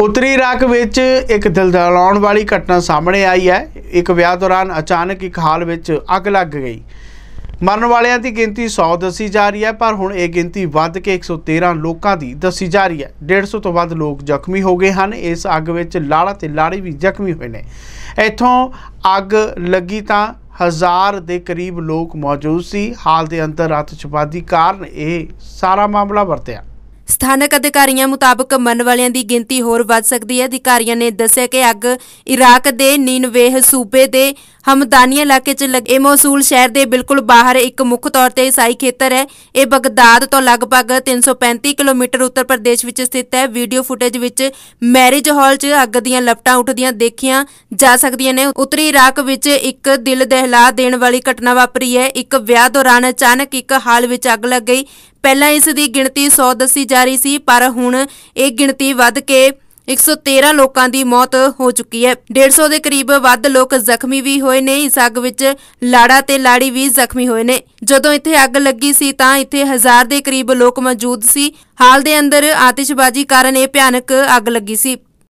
ਉੱਤਰੀ ਇਰਾਕ ਵਿੱਚ ਇੱਕ ਦਿਲ ਵਾਲੀ ਘਟਨਾ ਸਾਹਮਣੇ ਆਈ ਹੈ। ਇੱਕ ਵਿਆਹ ਦੌਰਾਨ ਅਚਾਨਕ ਇੱਕ ਹਾਲ ਵਿੱਚ ਅੱਗ ਲੱਗ ਗਈ। ਮਰਨ ਵਾਲਿਆਂ ਦੀ ਗਿਣਤੀ 100 ਦੱਸੀ ਜਾ ਰਹੀ ਹੈ, ਪਰ ਹੁਣ ਇਹ ਗਿਣਤੀ ਵੱਧ ਕੇ 113 ਲੋਕਾਂ ਦੀ ਦੱਸੀ ਜਾ ਰਹੀ ਹੈ। 150 ਤੋਂ ਵੱਧ ਲੋਕ ਜ਼ਖਮੀ ਹੋ ਗਏ ਹਨ। ਇਸ ਅੱਗ ਵਿੱਚ ਲਾੜਾ ਤੇ ਲਾੜੀ ਵੀ ਜ਼ਖਮੀ ਹੋਏ ਨੇ। ਇੱਥੋਂ ਅੱਗ ਲੱਗੀ ਤਾਂ ਹਜ਼ਾਰ ਦੇ ਕਰੀਬ ਲੋਕ ਮੌਜੂਦ ਸੀ। ਹਾਲ ਦੇ ਅੰਦਰ ਆਤਿਸ਼ਬਾਜ਼ੀ ਕਾਰਨ ਇਹ ਸਾਰਾ ਮਾਮਲਾ ਵਰਤਿਆ। ਸਥਾਨਕ ਅਧਿਕਾਰੀਆਂ ਮੁਤਾਬਕ ਮਰਨ ਵਾਲਿਆਂ ਦੀ ਗਿਣਤੀ ਹੋਰ ਵੱਧ ਸਕਦੀ ਹੈ। ਅਧਿਕਾਰੀਆਂ ਨੇ ਦੱਸਿਆ ਕਿ ਅੱਗ ਇਰਾਕ ਦੇ ਨੀਨਵੇਹ ਸੂਬੇ ਦੇ ਹਮਦਾਨੀਆ ਇਲਾਕੇ 'ਚ ਲੱਗੇ ਮੌਸੂਲ ਸ਼ਹਿਰ ਦੇ ਬਿਲਕੁਲ ਬਾਹਰ ਇੱਕ ਮੁੱਖ ਤੌਰ ਤੇ ਈਸਾਈ ਖੇਤਰ ਹੈ। ਇਹ ਬਗਦਾਦ ਤੋਂ ਲਗਭਗ 335 ਕਿਲੋਮੀਟਰ ਉੱਤਰ ਪ੍ਰਦੇਸ਼ ਵਿੱਚ ਸਥਿਤ ਹੈ। ਵੀਡੀਓ ਫੁਟੇਜ ਵਿੱਚ ਮੈਰਿਜ ਹਾਲ 'ਚ ਅੱਗ ਦੀਆਂ ਲਪਟਾਂ ਉੱਠਦੀਆਂ ਦੇਖੀਆਂ ਜਾ ਸਕਦੀਆਂ ਨੇ। ਉੱਤਰੀ ਇਰਾਕ ਵਿੱਚ ਇੱਕ ਦਿਲ ਦਹਿਲਾ ਦੇਣ ਵਾਲੀ ਘਟਨਾ ਵਾਪਰੀ ਹੈ। ਇੱਕ ਵਿਆਹ ਦੌਰਾਨ ਅਚਾਨਕ ਇੱਕ ਹਾਲ ਵਿੱਚ ਅੱਗ ਲੱਗ ਗਈ। ਪਹਿਲਾਂ ਇਸ ਦੀ ਗਿਣਤੀ 100 ਦੱਸੀ ਜਾ ਰਹੀ ਸੀ, ਪਰ ਹੁਣ ਇਹ ਗਿਣਤੀ ਵੱਧ ਕੇ 113 ਲੋਕਾਂ ਦੀ ਮੌਤ ਹੋ ਚੁੱਕੀ ਹੈ। 150 ਦੇ ਕਰੀਬ ਵੱਧ ਲੋਕ ਜ਼ਖਮੀ ਵੀ ਹੋਏ ਨੇ। ਇਸ ਅੱਗ ਵਿੱਚ ਲਾੜਾ ਤੇ ਲਾੜੀ ਵੀ ਜ਼ਖਮੀ ਹੋਏ ਨੇ। ਜਦੋਂ ਇੱਥੇ ਅੱਗ ਲੱਗੀ ਸੀ ਤਾਂ ਇੱਥੇ ਹਜ਼ਾਰ ਦੇ ਕਰੀਬ ਲੋਕ ਮੌਜੂਦ ਸੀ। ਹਾਲ ਦੇ ਅੰਦਰ ਆਤਿਸ਼ਬਾਜ਼ੀ ਕਾਰਨ ਇਹ ਭਿਆਨਕ ਅੱਗ ਲੱਗੀ ਸੀ।